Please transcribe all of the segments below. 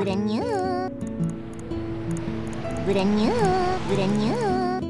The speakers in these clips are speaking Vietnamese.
Granью. Granью. Granью.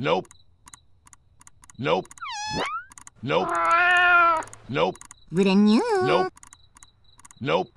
Nope. Nope. Nope. Nope. brand new Nope. Nope.